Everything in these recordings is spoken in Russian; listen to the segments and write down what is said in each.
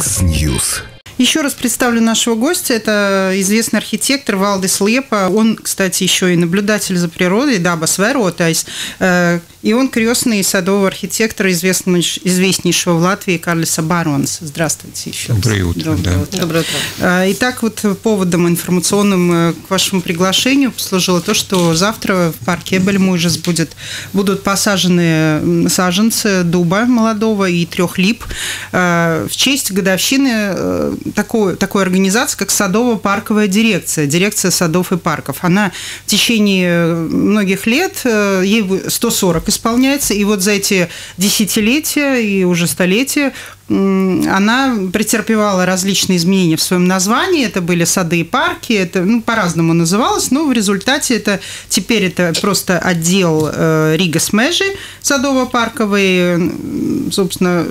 Яндекс.Ньюс. Еще раз представлю нашего гостя. Это известный архитектор Валдис Лепа. Он, кстати, еще и наблюдатель за природой, dabas vērotājs. Э, и он крестный садовый архитектор известного, известнейшего в Латвии Карлиса Баронс. Здравствуйте еще Доброе утро. Доброе, да. утро. Доброе утро. А, Итак, вот поводом информационным э, к вашему приглашению послужило то, что завтра в парке Эбельмуйжес будет, будут посажены саженцы дуба молодого и трех лип э, в честь годовщины э, такой, такой организации, как Садово-парковая дирекция, дирекция садов и парков. Она в течение многих лет, э, ей 140 исполняется, и вот за эти десятилетия и уже столетия она претерпевала различные изменения в своем названии. Это были сады и парки, это ну, по-разному называлось, но в результате это теперь это просто отдел э, Рига Смежи садово-парковый, собственно,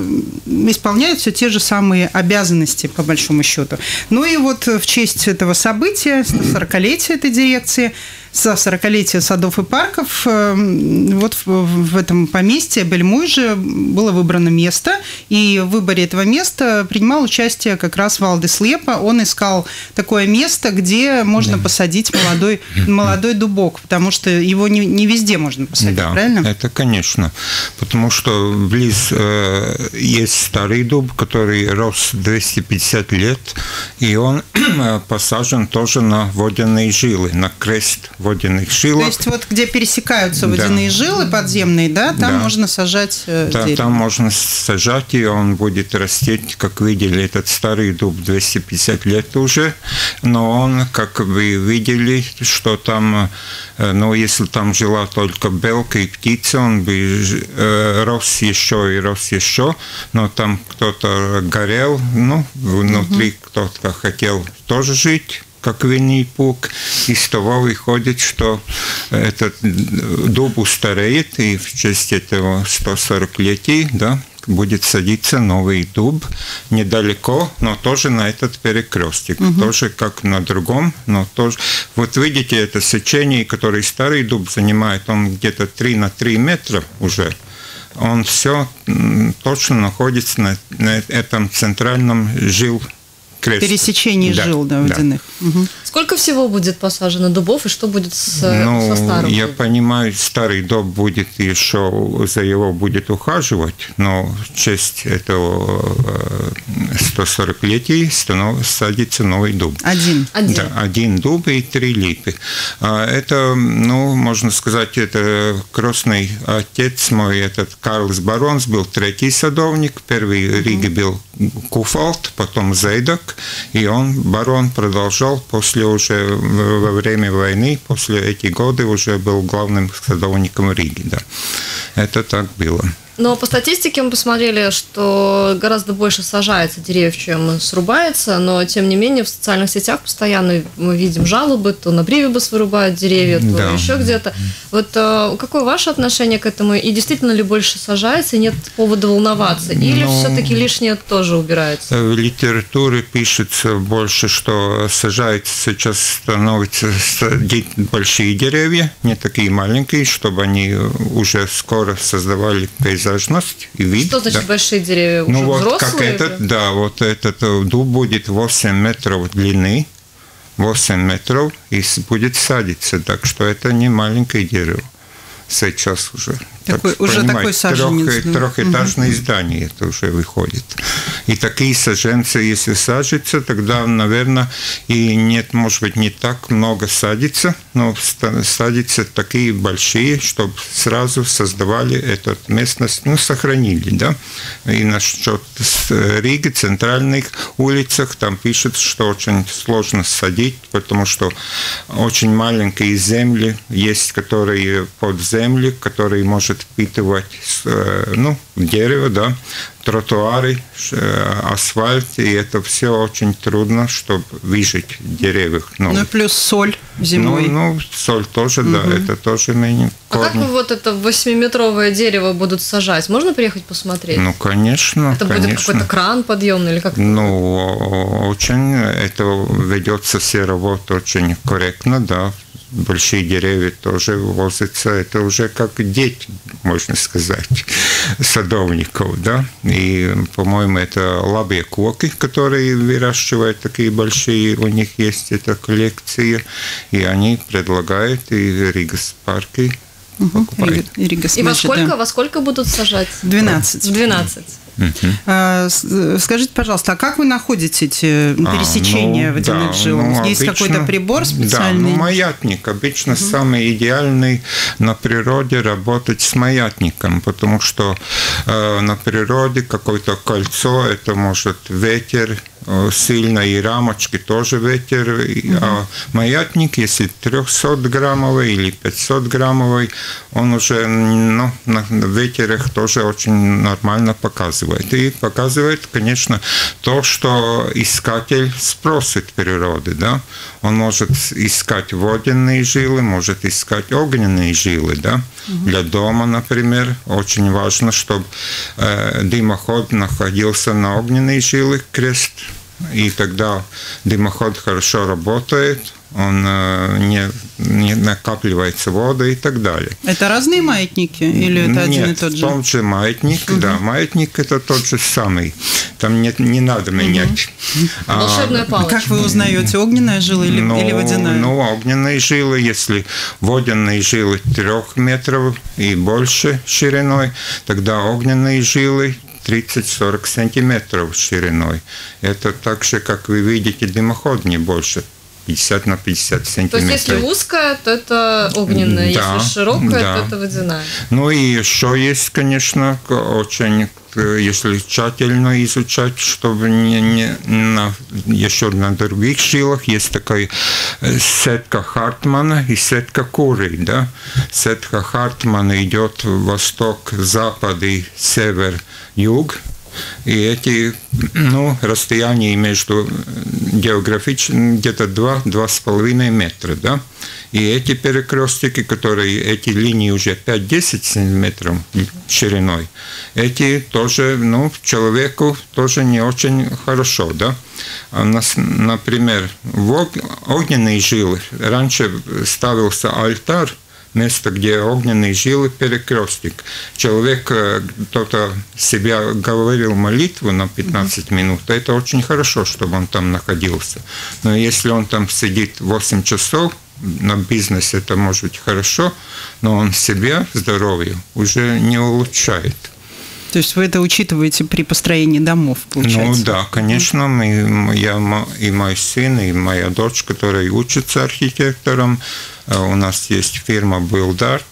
исполняют все те же самые обязанности, по большому счету. Ну и вот в честь этого события, 140-летия этой дирекции, со 40-летия садов и парков, э, вот в, этом поместье Бельмуйже было выбрано место, и в выборе этого места принимал участие как раз Валдес Лепа. Он искал такое место, где можно посадить молодой, молодой дубок, потому что его не, не везде можно посадить, Да, правильно? это конечно. Потому что близ э, есть старый дуб, который рос 250 лет, и он э, посажен тоже на водяные жилы, на крест водяных То жилок. есть вот где пересекаются Да. водяные жилы подземные, да, там Да. можно сажать э, Да, дерево. там можно сажать, и он будет расти, как видели, этот старый дуб 250 лет уже, но он, как вы видели, что там, э, ну, если там жила только белка и птица, он бы э, рос еще и рос еще, но там кто-то горел, ну, внутри кто-то хотел тоже жить, как Винни-Пух. Из того выходит, что этот дуб устареет, и в честь этого 140-летий, да, будет садиться новый дуб недалеко, но тоже на этот перекрестик. Тоже как на другом, но тоже... Вот видите, это сечение, которое старый дуб занимает, он где-то 3 на 3 метра уже. Он все точно находится на, на этом центральном жил кресте. Пересечение Да, жил, да, да. водяных. Сколько всего будет посажено дубов и что будет с, Ну, со старым? я дубом? понимаю, старый дуб будет еще за его будет ухаживать, но в честь этого э, 140-летия станов- садится новый дуб. Один. Один. Да, один дуб и три липы. А Это, ну, можно сказать, это крестный отец мой, этот Карлс Баронс, был третий садовник. Первый в Риге был Куфалт, потом Зейдак, и он, барон, продолжал после уже в- во время войны, после этих годы уже был главным садовником Риги, да. Это так было. Но по статистике мы посмотрели, что гораздо больше сажается деревьев, чем срубается, но тем не менее в социальных сетях постоянно мы видим жалобы, то на Бривибус вырубают деревья, то Да. еще где-то. Вот э, какое ваше отношение к этому? И действительно ли больше сажается, и нет повода волноваться? Или Ну, все-таки лишнее тоже убирается? В литературе пишется больше, что сажается сейчас становится большие деревья, не такие маленькие, чтобы они уже скоро создавали пейзажность и вид. Что значит да. большие деревья? Уже Ну вот взрослые? как этот, да, вот этот э, дуб будет 8 метров длины, 8 метров и будет садиться, так что это не маленькое дерево сейчас уже. Такой- Так уже такой саженец, да. трехэтажное здание это уже выходит. И такие саженцы, если сажиться, тогда, наверное, и нет, может быть, не так много садится, но садятся такие большие, чтобы сразу создавали эту местность, ну, сохранили, да. И насчет Риги, центральных улицах, там пишут, что очень сложно садить, потому что очень маленькие земли есть, которые под землю, которые может впитывать э, ну, дерево, да, тротуары, асфальт, и это все очень трудно, чтобы выжить деревьях. Ну, Ну и плюс соль ну, зимой. ну, соль тоже, да, это тоже менее А как вы вот это восьмиметровое дерево будут сажать? Можно приехать посмотреть? Ну, конечно, это будет конечно. какой-то кран подъемный или как? Ну, очень это ведется все работа очень корректно, да. Большие деревья тоже возятся, это уже как дети, можно сказать, садовников, да, и, по-моему, это лабые коки, которые выращивают такие большие, у них есть эта коллекция, и они предлагают и Ригас парки Угу. И, и во сколько, во сколько будут сажать? 12. 12. Угу. Скажите, пожалуйста, а как вы находите эти пересечения а, ну, водяных да, жил? Ну, Есть какой-то прибор специальный? Да, ну, маятник. Обычно угу. самый идеальный на природе работать с маятником, потому что э, на природе какое-то кольцо, это может ветер, Сильно, и рамочки тоже ветер. Угу. А маятник, если 300-граммовый или 500-граммовый, он уже ну, на ветерах тоже очень нормально показывает. И показывает, конечно, то, что искатель спросит природы. Да? Он может искать водяные жилы, может искать огненные жилы. Да? Угу. Для дома, например, очень важно, чтобы э, дымоход находился на огненные жилы, крест и тогда дымоход хорошо работает, он э, не, не накапливается вода и так далее. Это разные маятники или это Нет, один и тот же? тот же маятник, угу. да, маятник это тот же самый. Там нет, не надо менять. Угу. А, Волшебная палочка. Как вы узнаете, огненная жила или, ну, или водяная? Ну, огненные жилы, если водяные жилы трех метров и больше шириной, тогда огненные жилы 30-40 сантиметров шириной. Это так же, как вы видите, дымоход не больше 50 на 50 сантиметров. То есть, если узкая, то это огненная, да, если широкая, да. то это водяная. Ну и еще есть, конечно, очень если тщательно изучать, чтобы не, не на, еще на других жилах есть такая э, сетка Хартмана и сетка Куры. Да? Сетка Хартмана идет восток, запад и север, юг, и эти ну, расстояния между географическими где-то 2-2,5 метра. Да? И эти перекрестки, которые, эти линии уже 5-10 сантиметров шириной, эти тоже, ну, человеку тоже не очень хорошо, да. А нас, например, в огненные жилы раньше ставился алтарь, место, где огненные жилы, перекрестик. Человек, э, кто-то себя говорил молитву на 15 минут, это очень хорошо, чтобы он там находился. Но если он там сидит 8 часов, на бизнес это может быть хорошо, но он себя, здоровье, уже не улучшает. То есть вы это учитываете при построении домов, получается? Ну да, конечно. Мы, я и мой сын, и моя дочь, которые учатся архитектором, э, у нас есть фирма Buildart,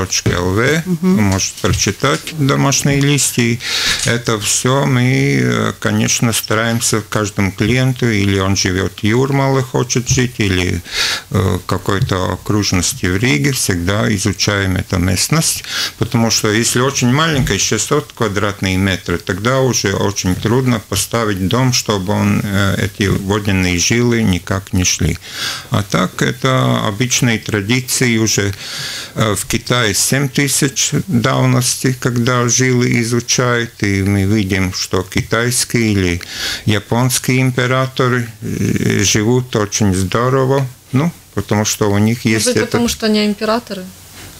lv. Угу. Вы можете прочитать домашние листья. Это все мы, конечно, стараемся каждому клиенту, или он живет в Юрмале, хочет жить, или э, какой-то окружности в Риге, всегда изучаем эту местность, потому что если очень маленькая, 600 квадратных метров, тогда уже очень трудно поставить дом, чтобы он, э, эти водяные жилы никак не шли. А так это обычные традиции уже э, в Китае Китае 7 тысяч давности, когда жилы изучают, и мы видим, что китайские или японские императоры э, живут очень здорово, ну, потому что у них есть... Может, это... потому что они императоры?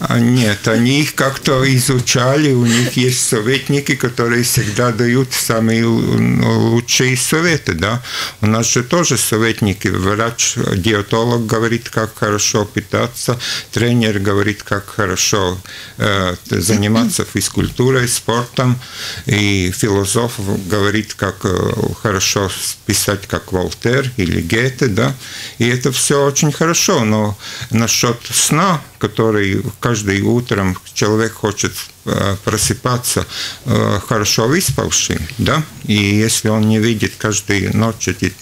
А нет, они их как-то изучали, у них есть советники, которые всегда дают самые лучшие советы, да. У нас же тоже советники, врач, диетолог говорит, как хорошо питаться, тренер говорит, как хорошо э, заниматься физкультурой, спортом, и философ говорит, как э, хорошо писать, как Волтер или Гете, да. И это все очень хорошо, но насчет сна, который каждый утром человек хочет э, просыпаться э, хорошо выспавший, да, и если он не видит каждую ночь эти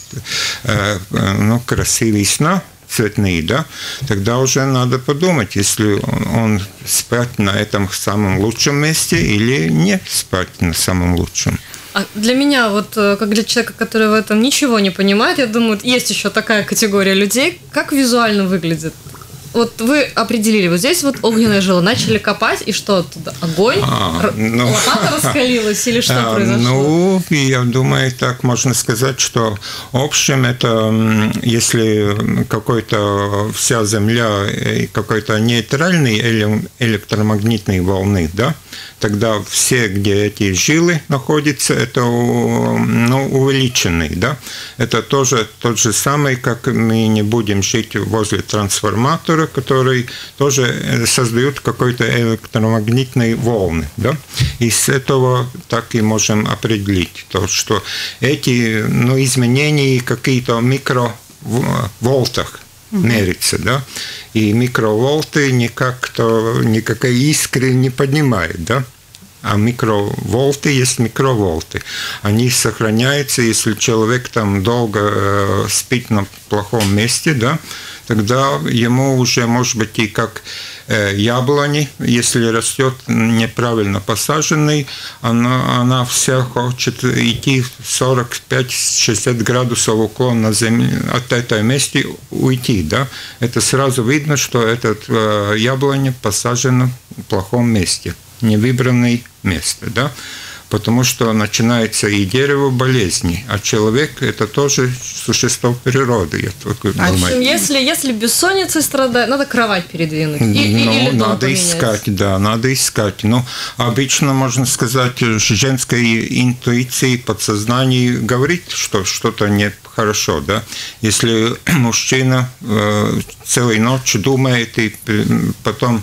э, ну, красивые сна, цветные, да, тогда уже надо подумать, если он спать на этом самом лучшем месте или не спать на самом лучшем. А для меня, вот как для человека, который в этом ничего не понимает, я думаю, есть еще такая категория людей, как визуально выглядит вот вы определили, вот здесь вот огненная жила, начали копать, и что туда? Огонь? А, ну, Лопата раскалилась или что а, произошло? Ну, я думаю, так можно сказать, что в общем это, если какой-то вся Земля какой-то нейтральный электромагнитной волны, да, тогда все, где эти жилы находятся, это ну, увеличенный, да, это тоже тот же самый, как мы не будем жить возле трансформатора, который тоже э, создает какой-то электромагнитные волны, да, и с этого так и можем определить то, что эти ну, изменения какие-то микроволтах мерится, да, и микроволты никак-то, никакой искры не поднимает, да, а микроволты есть микроволты. Они сохраняются, если человек там долго э, спит на плохом месте, да, тогда ему уже, может быть, и как яблони, если растет неправильно посаженный, она, она вся хочет идти 45-60 градусов уклон на землю, от этого места уйти. Да? Это сразу видно, что этот э, яблоня посажена в плохом месте, невыбранное место. Да? Потому что начинается и дерево болезни, а человек это тоже существо природы. Я только а думаю. если, если бессонница страдает, надо кровать передвинуть? И, ну, или надо поменять. искать, да, надо искать. Но обычно, можно сказать, женской интуиции, подсознание говорит, что что-то не хорошо, да. Если мужчина э, целую ночь думает и потом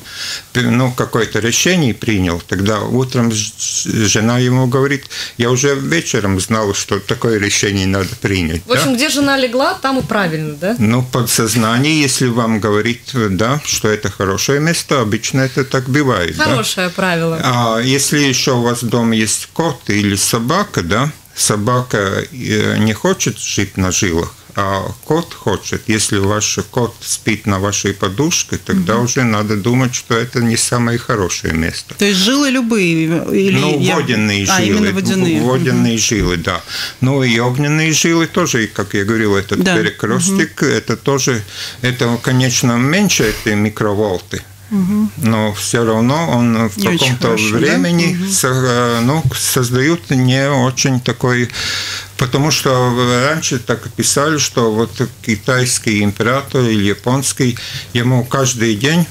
ну, какое-то решение принял, тогда утром жена ему говорит, я уже вечером знал, что такое решение надо принять. В общем, да? где жена легла, там и правильно, да? Ну, подсознание, если вам говорит, да, что это хорошее место, обычно это так бывает. Хорошее да? правило. А если еще у вас дома есть кот или собака, да, собака э, не хочет жить на жилах, кот хочет. Если ваш кот спит на вашей подушке, тогда угу. уже надо думать, что это не самое хорошее место. То есть жилы любые? Или ну, я... водяные а, жилы. Водяные. Водяные угу. жилы, да. Ну и огненные жилы тоже, как я говорил, этот да. перекрестик, угу. это тоже, это, конечно, меньше этой микроволты но все равно он в каком-то времени да? со, ну, создают не очень такой Потому что раньше так писали, что вот китайский император или японский, ему каждый день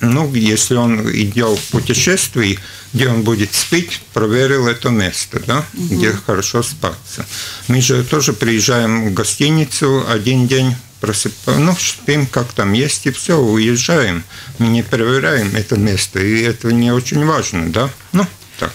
ну, если он идет в путешествие, где он будет спить, проверил это место, да, угу. где хорошо спаться. Мы же тоже приезжаем в гостиницу один день просыпаем, ну, спим, как там есть, и все, уезжаем. Мы не проверяем это место, и это не очень важно, да? Ну, так.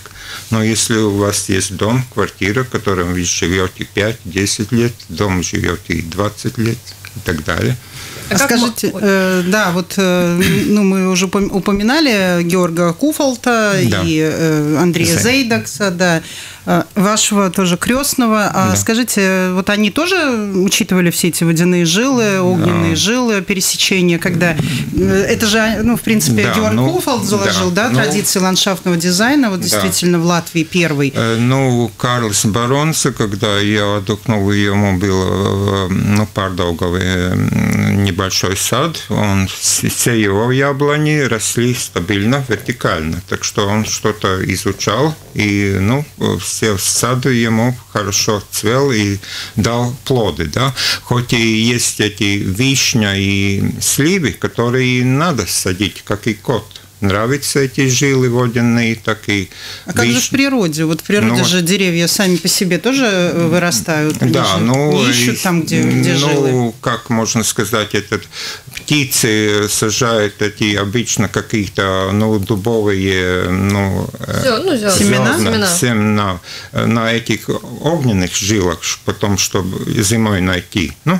Но если у вас есть дом, квартира, в котором вы живете 5-10 лет, дом живете и 20 лет и так далее – а Скажите, э, да, вот э, ну, мы уже упоминали Георга Куфолта да. и э, Андрея Зейдакса, да. Э, вашего тоже крестного. А да. скажите, вот они тоже учитывали все эти водяные жилы, огненные да. жилы, пересечения, когда э, это же, ну, в принципе, да, Георг ну, Куфолд заложил, да, да ну, традиции ландшафтного дизайна, вот действительно да. в Латвии первый. Э, ну, Карлс Баронса, когда я отдохнул, ему было, ну, Пардаугове небольшой сад, он, все его яблони росли стабильно, вертикально, так что он что-то изучал, и, ну, все сады ему хорошо цвел и дал плоды, да. Хоть и есть эти вишня и сливы, которые надо садить, как и кот нравятся эти жилы водяные, так и... А как же в природе? Вот в природе ну, же деревья сами по себе тоже э, вырастают. Они да, ну... Не ищут там, где, где ну, жилы. Ну, как можно сказать, этот, птицы сажают эти обычно какие-то, ну, дубовые, ну... Все, ну зерна, семена? Семена. семена на этих огненных жилах, потом, чтобы зимой найти. Ну,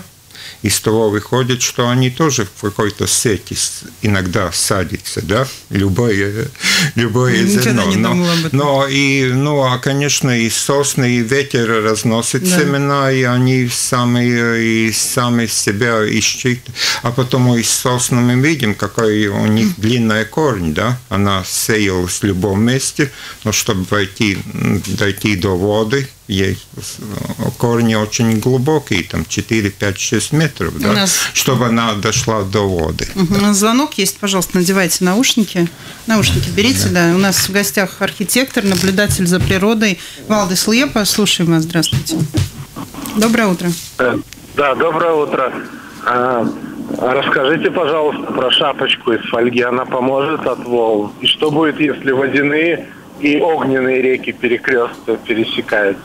из того выходит, что они тоже в какой-то сети иногда садятся, да, любое, любое зерно. Не но, но и, ну, а, конечно, и сосны, и ветер разносит да. семена, и они сами, и сами себя ищут. А потом и с соснами видим, какой у них длинная корень, да, она сеялась в любом месте, но чтобы войти, дойти до воды, есть корни очень глубокие, там 4, 5, 6 метров, да, нас... чтобы она дошла до воды. Угу. Звонок есть, пожалуйста, надевайте наушники. Наушники берите, да. да. У нас в гостях архитектор, наблюдатель за природой Валдис Лепа. Слушаем вас, здравствуйте. Доброе утро. Э, да, доброе утро. А, расскажите, пожалуйста, про шапочку из фольги. Она поможет от волн. И что будет, если водяные и огненные реки перекрестно пересекаются?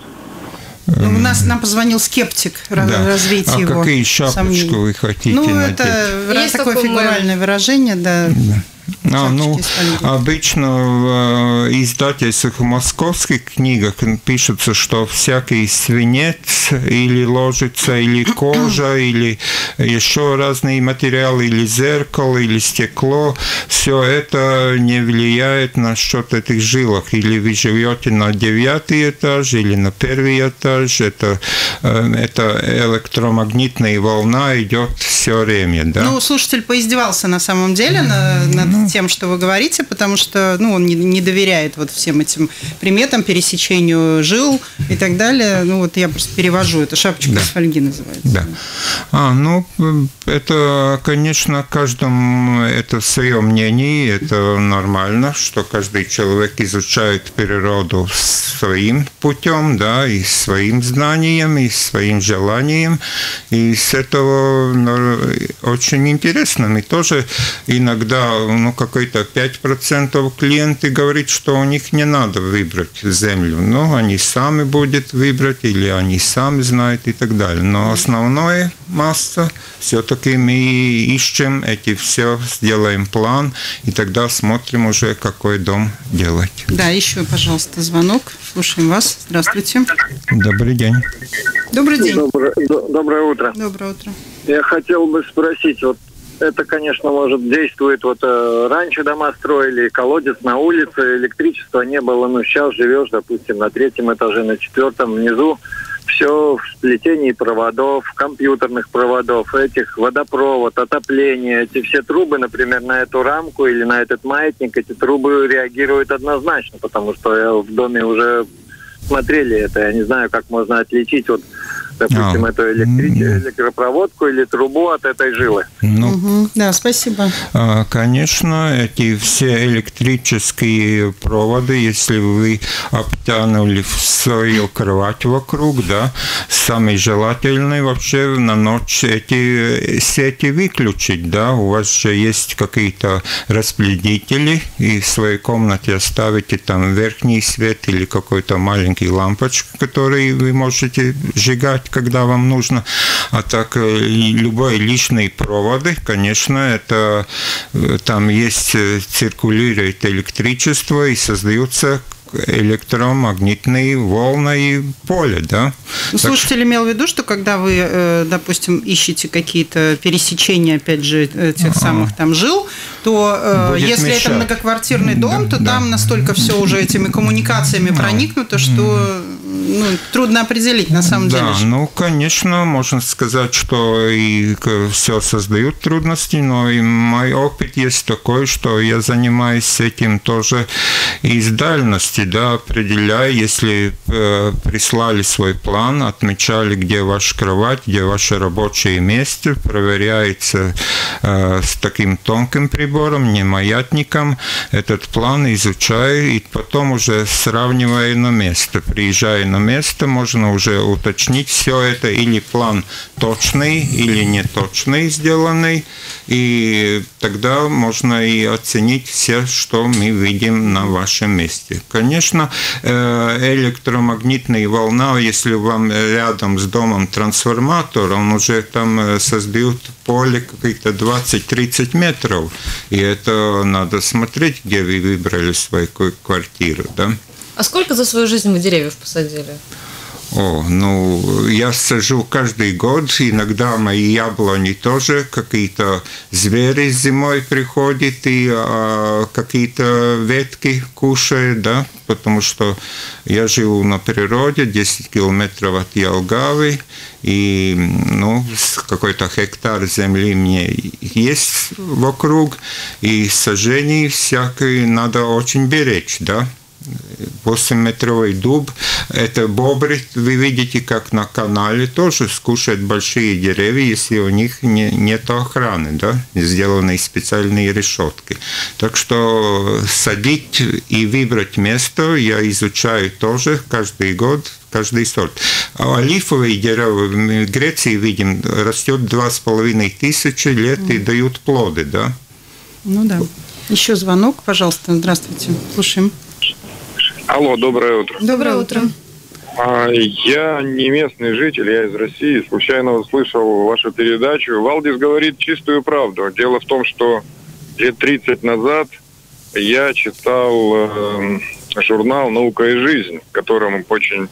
У нас нам позвонил скептик да. развеять а его. какие шапочку сомнения. вы хотите Ну, надеть? это Есть такое фигуральное выражение, да. да. А, ну, обычно в э, издательствах московских книгах пишется, что всякий свинец или ложица, или кожа, или еще разные материалы, или зеркало, или стекло, все это не влияет на счет этих жилок. Или вы живете на девятый этаж, или на первый этаж, это, э, это электромагнитная волна идет все время. Да? Ну, слушатель поиздевался на самом деле над ну, тем, что вы говорите, потому что ну, он не, не доверяет вот всем этим приметам, пересечению жил и так далее. Ну, вот я просто перевожу. Это шапочка да. из фольги называется. Да. А, ну, это, конечно, каждому это свое мнение, это нормально, что каждый человек изучает природу своим путем, да, и своим знанием, и своим желанием. И с этого ну, очень интересно. Мы тоже иногда, ну, какой-то 5% клиенты говорят, что у них не надо выбрать землю. Но они сами будут выбрать, или они сами знают и так далее. Но основная масса все-таки мы ищем эти все, сделаем план, и тогда смотрим уже, какой дом делать. Да, еще, пожалуйста, звонок. Слушаем вас. Здравствуйте. Добрый день. Добрый день. Доброе, доброе утро. Доброе утро. Я хотел бы спросить, вот это, конечно, может действует. Вот э, раньше дома строили, колодец на улице, электричества не было. Но сейчас живешь, допустим, на третьем этаже, на четвертом, внизу все в сплетении проводов, компьютерных проводов, этих водопровод, отопление, эти все трубы, например, на эту рамку или на этот маятник, эти трубы реагируют однозначно, потому что в доме уже смотрели это. Я не знаю, как можно отличить вот допустим, а, эту электри... электропроводку или трубу от этой жилы. Ну, угу. Да, спасибо. А, конечно, эти все электрические проводы, если вы обтянули свою кровать вокруг, да, самый желательный вообще на ночь эти сети выключить, да, у вас же есть какие-то распределители, и в своей комнате оставите там верхний свет или какой-то маленький лампочку, который вы можете сжигать когда вам нужно. А так э, любой личный проводы, конечно, это э, там есть э, циркулирует электричество и создаются электромагнитные волны и поле, да. Ну, слушатель так... имел в виду, что когда вы, допустим, ищете какие-то пересечения, опять же, тех самых там жил, то э, если мешать. это многоквартирный дом, да, то да. там настолько все уже этими коммуникациями а. проникнуто, что ну, трудно определить на самом да, деле. Да, ну, конечно, можно сказать, что и все создают трудности, но и мой опыт есть такой, что я занимаюсь этим тоже из дальности да, определяя, если э, прислали свой план, отмечали, где ваша кровать, где ваше рабочее место, проверяется э, с таким тонким прибором, не маятником, этот план изучаю и потом уже сравнивая на место. Приезжая на место, можно уже уточнить все это, или план точный, или неточный сделанный, и тогда можно и оценить все, что мы видим на вашем месте. Конечно, э, электромагнитная волна, если вам рядом с домом трансформатор, он уже там э, создает поле каких-то 20-30 метров. И это надо смотреть, где вы выбрали свою квартиру. Да? А сколько за свою жизнь вы деревьев посадили? О, ну, я сажу каждый год, иногда мои яблони тоже, какие-то звери зимой приходят и а, какие-то ветки кушают, да, потому что я живу на природе, 10 километров от Ялгавы, и, ну, какой-то гектар земли мне есть вокруг, и сажений всякие надо очень беречь, да, 8-метровый дуб. Это бобры, вы видите, как на канале тоже скушают большие деревья, если у них не, нет охраны, да, сделанные специальные решетки. Так что садить и выбрать место я изучаю тоже каждый год, каждый сорт. А олифовые дерева в Греции, видим, растет два с половиной тысячи лет и дают плоды, да? Ну да. Еще звонок, пожалуйста. Здравствуйте. Слушаем. Алло, доброе утро. Доброе утро. А, я не местный житель, я из России. Случайно услышал вашу передачу. Валдис говорит чистую правду. Дело в том, что лет 30 назад я читал э, журнал «Наука и жизнь», в котором очень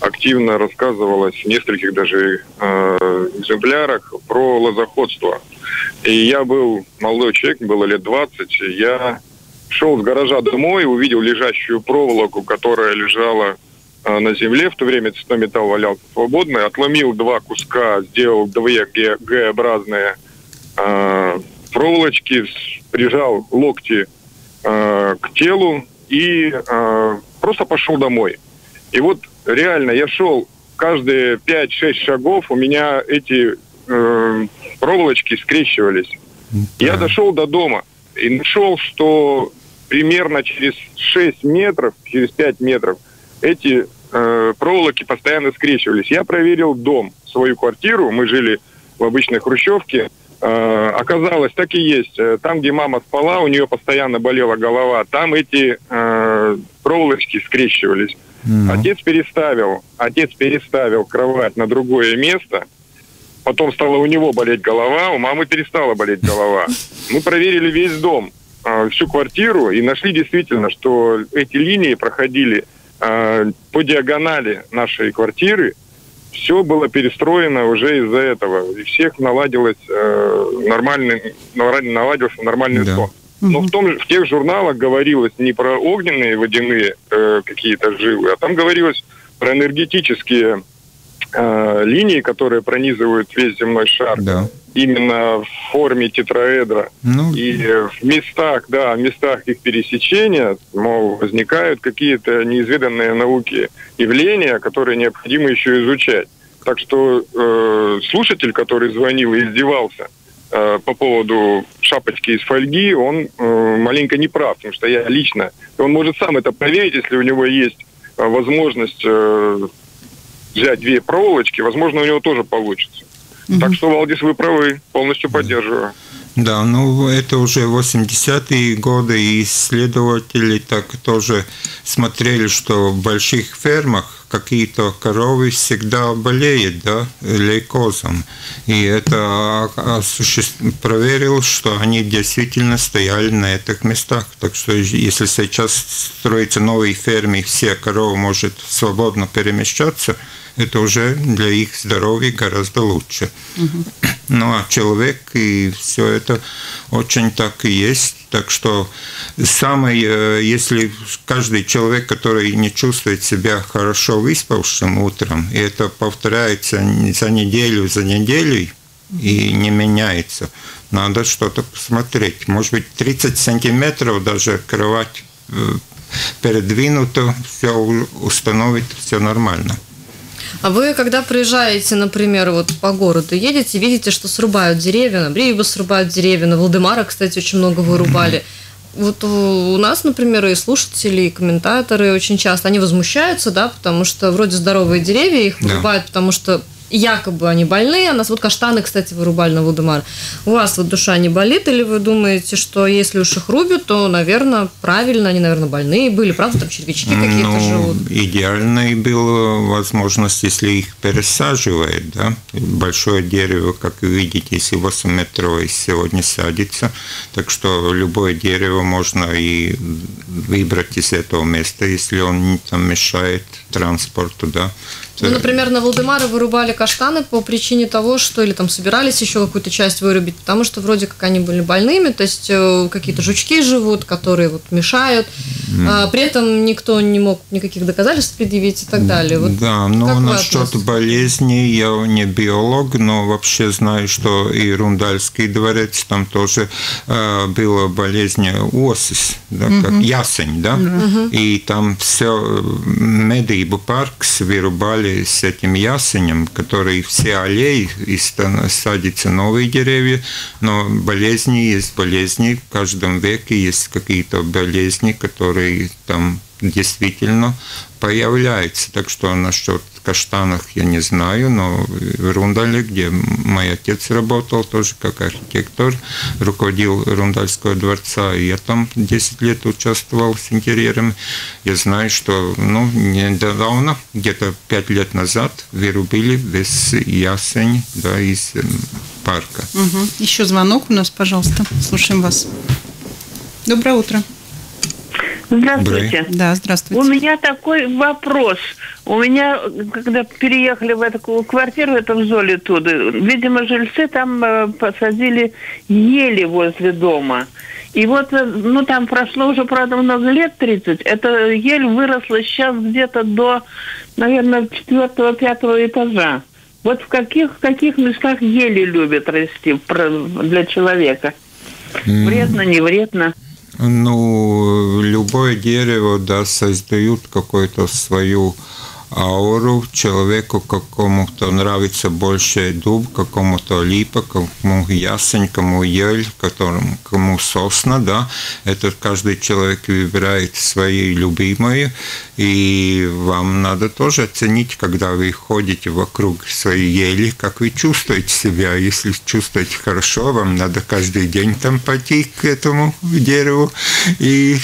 активно рассказывалось в нескольких даже э, экземплярах про лозоходство. И я был молодой человек, было лет 20, я шел с гаража домой, увидел лежащую проволоку, которая лежала э, на земле, в то время цветной металл валялся свободный, отломил два куска, сделал две Г-образные э, проволочки, прижал локти э, к телу и э, просто пошел домой. И вот реально я шел каждые 5-6 шагов, у меня эти э, проволочки скрещивались. Да. Я дошел до дома и нашел, что примерно через 6 метров, через 5 метров эти э, проволоки постоянно скрещивались. Я проверил дом, свою квартиру, мы жили в обычной хрущевке, э, оказалось, так и есть. Э, там, где мама спала, у нее постоянно болела голова, там эти э, проволочки скрещивались. Mm-hmm. Отец переставил, отец переставил кровать на другое место, потом стала у него болеть голова, у мамы перестала болеть голова. Мы проверили весь дом. А, всю квартиру и нашли действительно, что эти линии проходили а, по диагонали нашей квартиры. Все было перестроено уже из-за этого. И всех наладилось э, нормальный, наладился нормальный да. сон. Но в, том, в тех журналах говорилось не про огненные водяные э, какие-то жилы, а там говорилось про энергетические э, линии, которые пронизывают весь земной шар. Да именно в форме тетраэдра. Ну... И в местах, да, в местах их пересечения, мол, возникают какие-то неизведанные науки явления, которые необходимо еще изучать. Так что э, слушатель, который звонил и издевался э, по поводу шапочки из фольги, он э, маленько не прав, потому что я лично, он может сам это проверить, если у него есть э, возможность э, взять две проволочки, возможно, у него тоже получится. Угу. Так что, Валдис, вы правы, полностью поддерживаю. Да, ну это уже 80-е годы, и исследователи так тоже смотрели, что в больших фермах какие-то коровы всегда болеют, да, лейкозом. И это проверил, что они действительно стояли на этих местах. Так что если сейчас строится новые фермы, все коровы может свободно перемещаться – это уже для их здоровья гораздо лучше. Угу. Ну а человек и все это очень так и есть. Так что самое, э, если каждый человек, который не чувствует себя хорошо выспавшим утром, и это повторяется за неделю, за неделей, и не меняется, надо что-то посмотреть. Может быть, 30 сантиметров даже кровать э, передвинуто, все установит, все нормально. А вы, когда приезжаете, например, вот по городу, едете, видите, что срубают деревья, на Бриева срубают деревья, на Валдемара, кстати, очень много вырубали. Вот у нас, например, и слушатели, и комментаторы очень часто, они возмущаются, да, потому что вроде здоровые деревья, их вырубают, да. потому что якобы они больные. А нас вот каштаны, кстати, вырубали на Вудемар. У вас вот душа не болит, или вы думаете, что если уж их рубят, то, наверное, правильно, они, наверное, больные были, правда, там червячки какие-то ну, живут? Идеальной была возможность, если их пересаживают, да, большое дерево, как вы видите, если 8 метров сегодня садится, так что любое дерево можно и выбрать из этого места, если он там мешает транспорту, да, Ну, например, на Валдемара вырубали каштаны по причине того, что или там собирались еще какую-то часть вырубить, потому что вроде как они были больными, то есть э, какие-то жучки живут, которые вот мешают. А, при этом никто не мог никаких доказательств предъявить и так далее. Вот Да, вы насчет болезней я не биолог, но вообще знаю, что и Рундальский дворец, там тоже э, была болезнь осис, да, как ясень, да, и там все медийбу парк вырубали с этим ясенем, который все аллеи, и садятся новые деревья, но болезни есть болезни, в каждом веке есть какие-то болезни, которые там действительно появляются. Так что насчет каштанов я не знаю, но в Рундале, где мой отец работал тоже как архитектор, руководил Рундальского дворца, и я там 10 лет участвовал с интерьером. Я знаю, что ну, недавно, где-то 5 лет назад, вырубили весь ясень да, из эм, парка. Мгм. Еще звонок у нас, пожалуйста. Слушаем вас. Доброе утро. Здравствуйте. Да, У здравствуйте. меня такой вопрос. У меня, когда переехали в эту квартиру, это в Золе туда, видимо, жильцы там э, посадили ели возле дома. И вот, э, ну, там прошло уже, правда, много лет, 30. Эта ель выросла сейчас где-то до, наверное, четвертого-пятого этажа. Вот в каких, в каких местах ели любят расти для человека? Вредно, не вредно? Ну, любое дерево, да, создают какую-то свою ауру человеку, какому-то нравится больше дуб, какому-то липа, кому ясень, кому ель, которому, кому сосна, да. Это каждый человек выбирает свои любимые, и вам надо тоже оценить, когда вы ходите вокруг своей ели, как вы чувствуете себя. Если чувствуете хорошо, вам надо каждый день там пойти к этому дереву и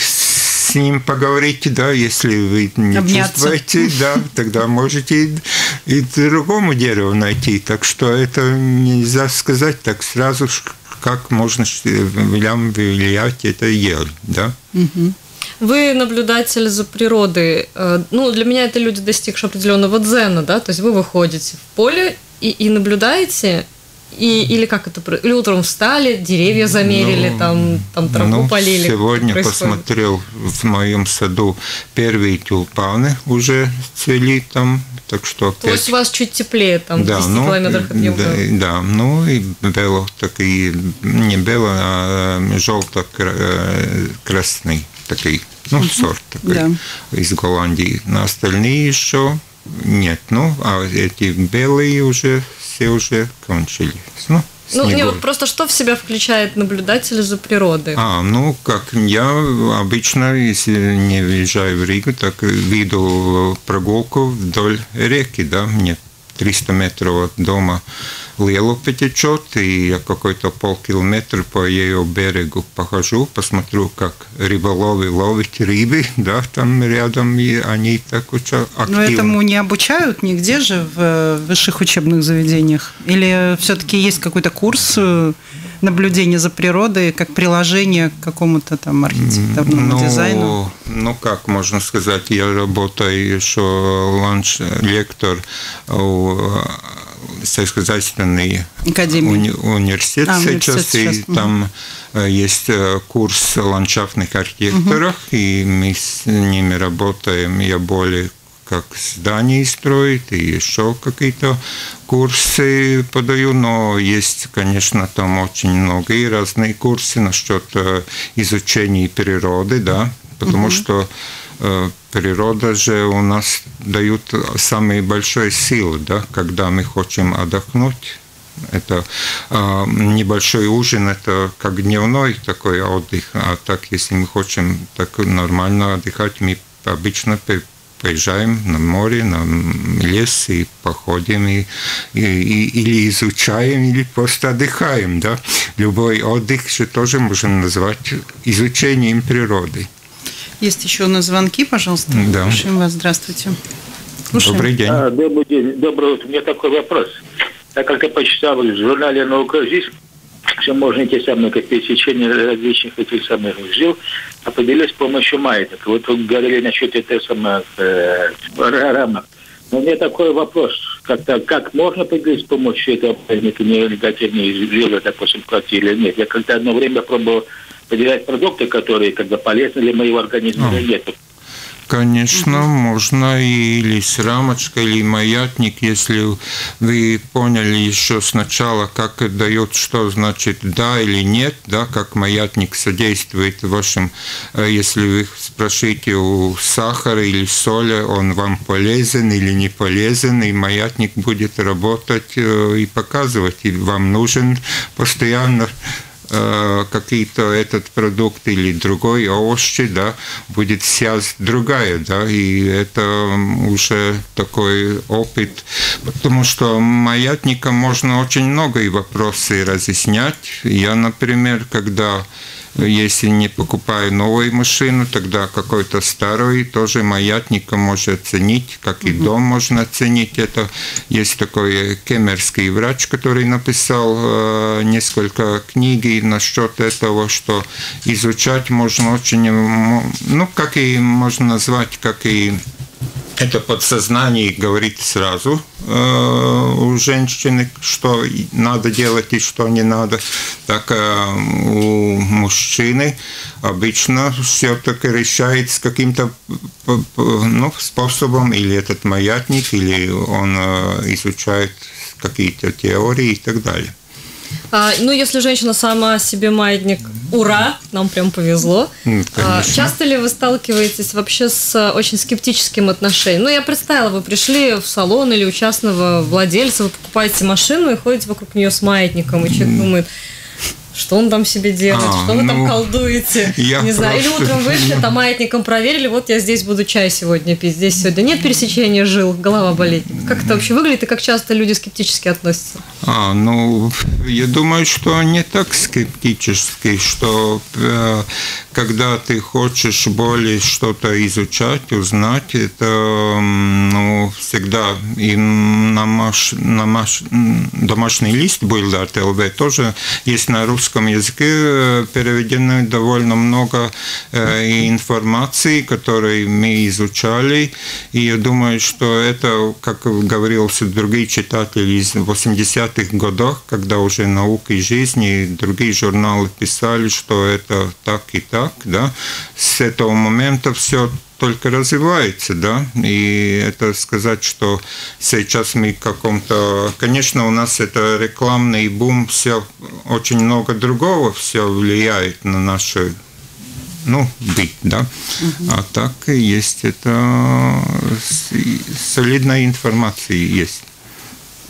с ним поговорить, да, если вы не Обняться. чувствуете, да, тогда можете и, другому дереву найти. Так что это нельзя сказать так сразу, как можно влиять это ель, да. Вы наблюдатель за природой. Э, Ну, для меня это люди, достигшие определенного дзена, да, то есть вы выходите в поле и, и наблюдаете, и, или как это, про- или утром встали, деревья замерили, Ну, там, там траву ну, полили. Сегодня происходит? посмотрел в моем саду первые тюльпаны уже цвели там, так что То есть опять у вас чуть теплее, там, в 10 ну, километрах от да, да, ну и было такие, не было, а желто-красный такой, ну, сорт такой Да. из Голландии. На остальные еще нет. Ну, а эти белые уже все уже кончились. Ну, Ну, не, вот просто что в себя включает наблюдатель за природой? А, ну, как я обычно, если не въезжаю в Ригу, так веду прогулку вдоль реки, да, мне 300 метров от дома Лелупе течет, и я какой-то полкилометра по ее берегу похожу, посмотрю, как рыболовы ловят рыбы, да, там рядом, и они так очень активно. Но этому не обучают нигде же в э, высших учебных заведениях? Или все-таки есть какой-то курс наблюдения за природой, как приложение к какому-то там архитектурному дизайну? Ну, как можно сказать, я работаю еще ланч-лектор у сельскохозяйственный Академии. уни- университет А, сейчас, университет и сейчас, мгм. там э, есть э, курс ландшафтных архитекторов, и мы с ними работаем. Я более как здание строить, и еще какие-то курсы подаю, но есть, конечно, там очень много и разные курсы насчет э, изучения природы, да, потому что э, природа же у нас дают самые большие силы, да, когда мы хотим отдохнуть. Это э, небольшой ужин, это как дневной такой отдых, а так, если мы хотим так нормально отдыхать, мы обычно поезжаем на море, на лес и походим, и, и- и- или изучаем, или просто отдыхаем. Да? Любой отдых же тоже можем назвать изучением природы. Есть еще у нас звонки, пожалуйста. Да. Слушаем вас. Здравствуйте. Слушаем. Добрый день. А, добрый день. Добрый утро. У меня такой вопрос. Я как-то почитал в журнале «Наука жизнь», можно эти самые как пересечения различных этих самых жил определять с помощью маятника. Вот вы говорили насчет этой самой э, рамок. Но у меня такой вопрос. Как-то, как можно поделить с помощью этого праздника негативные жилы, допустим, в квартире или нет? Я когда одно время пробовал выделять продукты, которые когда полезны для моего организма или нет. Конечно, угу. можно или с рамочкой, или маятник, если вы поняли еще сначала, как дает, что значит да или нет, да, как маятник содействует вашим, э, если вы спрашиваете у сахара или соли, он вам полезен или не полезен, и маятник будет работать э, и показывать, и вам нужен постоянно Э, какие-то этот продукт или другой овощи, да, будет связь другая, да, и это уже такой опыт, потому что маятником можно очень много и вопросы разъяснять. Я, например, когда если не покупаю новую машину, тогда какой-то старый тоже маятник может оценить, как и дом можно оценить. Это есть такой кемерский врач, который написал э, несколько книг насчет этого, что изучать можно очень, ну, как и можно назвать, как и это подсознание говорит сразу э, у женщины, что надо делать и что не надо. Так э, у мужчины обычно все-таки решает с каким-то ну, способом, или этот маятник, или он э, изучает какие-то теории и так далее. А, ну, если женщина сама себе маятник, ура, нам прям повезло. а, часто ли вы сталкиваетесь вообще с очень скептическим отношением? Ну, я представила, вы пришли в салон или у частного владельца, вы покупаете машину и ходите вокруг нее с маятником, и человек думает, что он там себе делает, а, что вы ну, там колдуете. Я не знаю, или утром вышли, там маятником проверили, вот я здесь буду чай сегодня пить, здесь сегодня нет пересечения жил, голова болит. Как это вообще выглядит и как часто люди скептически относятся? А, ну, я думаю, что не так скептически, что э, когда ты хочешь более что-то изучать, узнать, это ну, всегда и на, маш, на маш, домашний лист был от ЛВ тоже есть на русском языке э, переведено довольно много э, информации, которые мы изучали, и я думаю, что это, как говорился другие читатели из 80-х годов, когда уже наука и жизнь и другие журналы писали, что это так и так, да, с этого момента все только развивается, да, и это сказать, что сейчас мы в каком-то, конечно, у нас это рекламный бум, все очень много другого, все влияет на наши ну, быть, да. Угу. А так есть это солидная информация есть.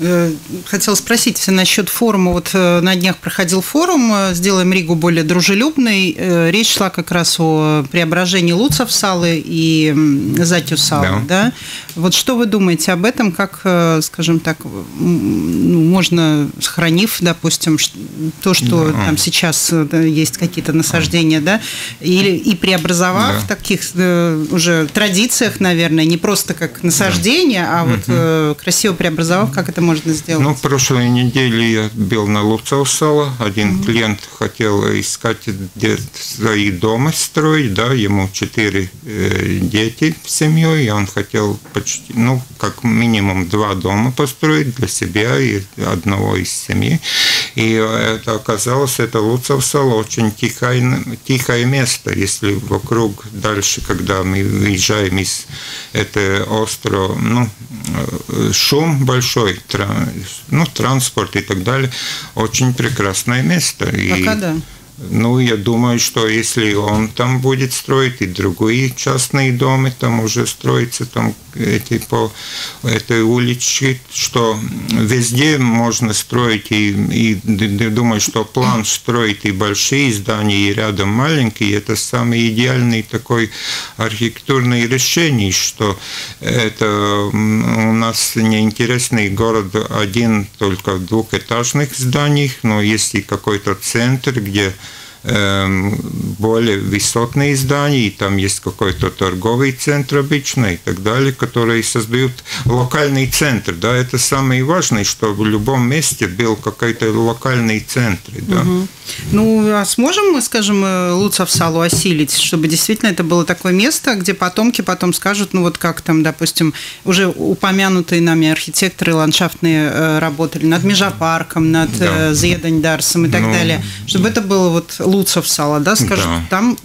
Э, хотела спросить насчет форума. Вот э, на днях проходил форум э, «Сделаем Ригу более дружелюбной». Речь шла как раз о преображении Луцев Салы и Затю Салы. Да. Да? Вот что вы думаете об этом? Как, скажем так, ну, можно, сохранив, допустим, то, что да. там сейчас есть какие-то насаждения, да, или и преобразовав да. таких уже традициях, наверное, не просто как насаждение, да. а вот угу. красиво преобразовав, как это можно сделать? Ну, прошлой неделе я был на Луцеусала. Один mm-hmm. клиент хотел искать где свои дома строить, да, ему четыре э, дети в семье, и он хотел почти, ну, как минимум два дома построить для себя и одного из семьи. И это оказалось, это Луцевсал очень тихое, тихое место, если вокруг дальше, когда мы выезжаем из этого острова, ну, э, шум большой, ну, транспорт и так далее. Очень прекрасное место. Пока и, да. Ну, я думаю, что если он там будет строить, и другие частные дома там уже строятся, там эти по этой улице, что везде можно строить, и, и, думаю, что план строить и большие здания, и рядом маленькие, это самый идеальный такой архитектурное решение, что это у нас неинтересный город один только двухэтажных зданиях, но есть и какой-то центр, где более высотные здания, и там есть какой-то торговый центр обычно и так далее, которые создают локальный центр. Да, это самое важное, что в любом месте был какой-то локальный центр. Да. Угу. Ну, а сможем мы, скажем, э, Луцов салу осилить, чтобы действительно это было такое место, где потомки потом скажут, ну вот как там, допустим, уже упомянутые нами архитекторы ландшафтные э, работали над Межапарком, над да. Э, Зедань Дарсом и так ну, далее, чтобы это было вот Луцов сало, да, скажут, да. там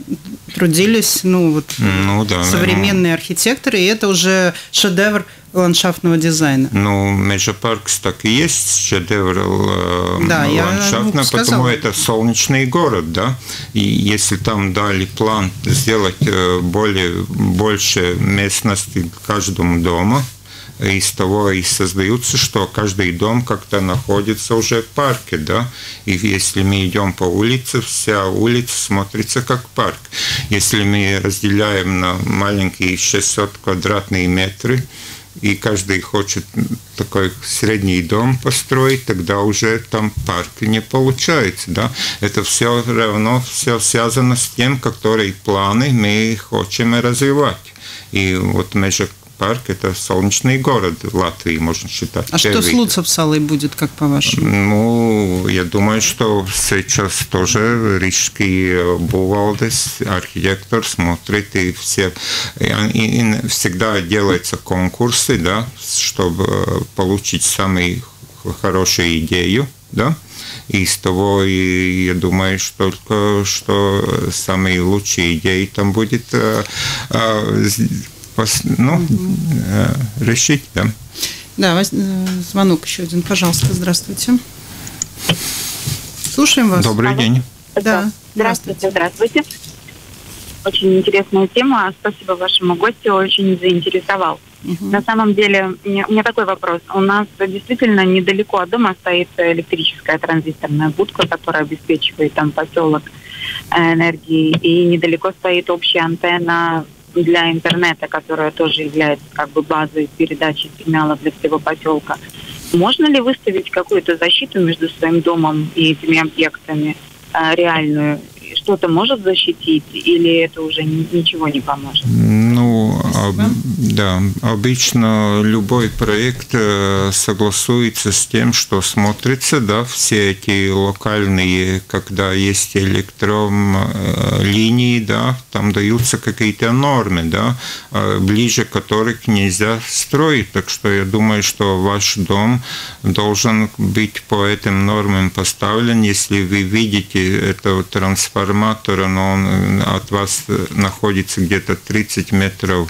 трудились, ну вот ну, да, современные ну. архитекторы, и это уже шедевр ландшафтного дизайна. Ну, Межапаркс так и есть шедевр э, да, ландшафтного, я, потому это солнечный город, да. И если там дали план сделать э, более больше местности каждому дому, из того и создаются, что каждый дом как-то находится уже в парке, да, и если мы идем по улице, вся улица смотрится как парк. Если мы разделяем на маленькие 600 квадратные метры, и каждый хочет такой средний дом построить, тогда уже там парк не получается. Да? Это все равно все связано с тем, которые планы мы хотим развивать. И вот между парк – это солнечный город Латвии, можно считать. А первый. что с Луцевсалой будет, как по-вашему? Ну, я думаю, что сейчас тоже рижский Бувалдес, архитектор, смотрит, и все и, и всегда делаются конкурсы, да, чтобы получить самую хорошую идею, да, и из того, и я думаю, что только что самые лучшие идеи там будет э, э, ну, э, решить, да. Да, э, звонок еще один, пожалуйста, здравствуйте. Слушаем вас. Добрый Алло. день. Да, здравствуйте, здравствуйте. Очень интересная тема. Спасибо вашему гостю, очень заинтересовал. Угу. На самом деле, у меня такой вопрос. У нас действительно недалеко от дома стоит электрическая транзисторная будка, которая обеспечивает там поселок э, энергии, и недалеко стоит общая антенна для интернета, которая тоже является как бы базой передачи сигнала для всего поселка. Можно ли выставить какую-то защиту между своим домом и этими объектами э, реальную? Что-то может защитить или это уже ничего не поможет? Ну, об, да, обычно любой проект э, согласуется с тем, что смотрится, да, все эти локальные, когда есть электролинии, да, там даются какие-то нормы, да, э, ближе которых нельзя строить. Так что я думаю, что ваш дом должен быть по этим нормам поставлен. Если вы видите этого трансформатора, но он от вас находится где-то 30 метров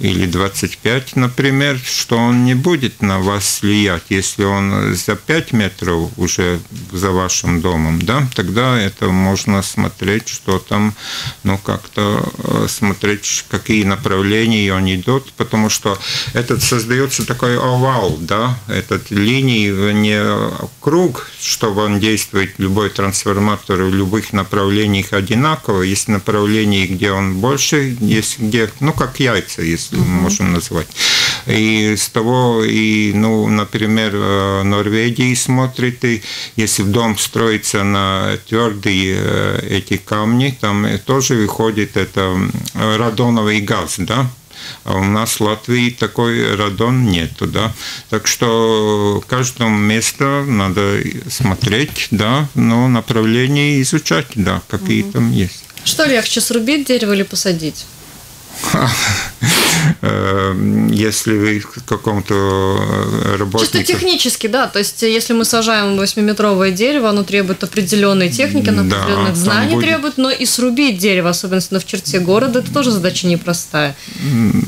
или 25, например, что он не будет на вас влиять. Если он за 5 метров уже за вашим домом, да, тогда это можно смотреть, что там, ну, как-то э, смотреть, какие направления он идет, потому что этот создается такой овал, да, этот линий не круг, чтобы он действует, любой трансформатор в любых направлениях одинаково. Есть направления, где он больше, есть где, ну, как яйца, есть если можем назвать. И с того, и, ну, например, э, Норвегии смотрит, и если дом строится на твердые э, эти камни, там тоже выходит это радоновый газ, да, а у нас в Латвии такой радон нету, да. Так что каждому месту надо смотреть, да, но направление изучать, да, какие угу. там есть. Что легче, срубить дерево или посадить? Э, если вы какому-то э, работнику... Чисто технически, да. То есть, если мы сажаем 8-метровое дерево, оно требует определенной техники, оно да, определенных знаний будет... требует, но и срубить дерево, особенно в черте города, это тоже задача непростая.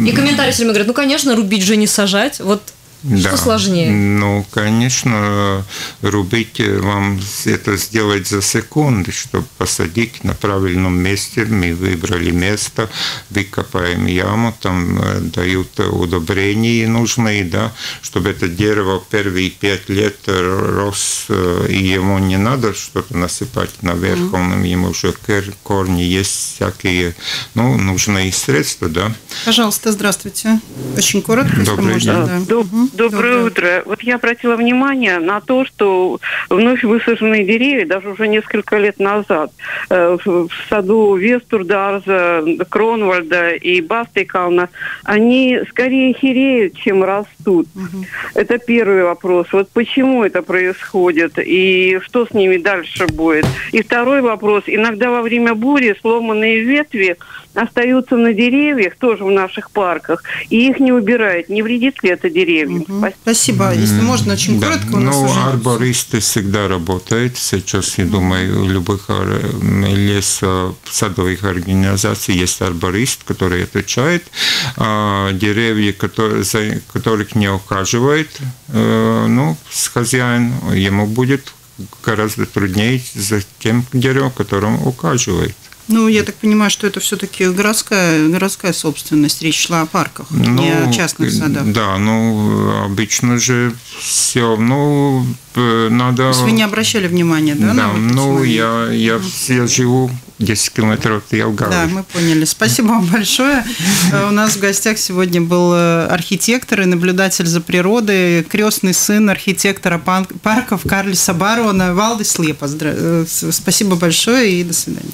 И комментарии все время говорят, ну, конечно, рубить же не сажать. Вот что да. сложнее? Ну, конечно, рубить вам это сделать за секунды, чтобы посадить на правильном месте. Мы выбрали место, выкопаем яму, там э, дают удобрения нужные, да, чтобы это дерево первые пять лет рос, э, и ему не надо что-то насыпать наверх, он, ему уже корни есть всякие, ну, нужные средства, да. Пожалуйста, здравствуйте. Очень коротко, Добрый если день. можно. Да. Доброе утро. Вот я обратила внимание на то, что вновь высаженные деревья, даже уже несколько лет назад, э, в саду Вестурдарза, Кронвальда и Бастейкауна, они скорее хереют, чем растут. Угу. Это первый вопрос. Вот почему это происходит и что с ними дальше будет? И второй вопрос. Иногда во время бури сломанные ветви остаются на деревьях, тоже в наших парках, и их не убирают. Не вредит ли это деревьям? Угу. Спасибо. Если можно, очень да. коротко. Ну, арбористы всегда работают. Сейчас, я думаю, у любых лесосадовых организаций есть арборист, который отвечает. А деревья, которые, за которых не ухаживает, э, ну, с хозяин, ему будет гораздо труднее за тем деревом, которым ухаживает. Ну, я так понимаю, что это все-таки городская, городская собственность, речь шла о парках, ну, не о частных садах. Да, ну, обычно же все, ну, надо... То есть вы не обращали внимания, да? Да, ну, я, я, я живу 10 километров от Ялгавы. Да, мы поняли. Спасибо вам большое. У нас в гостях сегодня был э, архитектор и наблюдатель за природой, крестный сын архитектора парков Карлиса Барона Валдис Лепа. Э, спасибо большое и до свидания.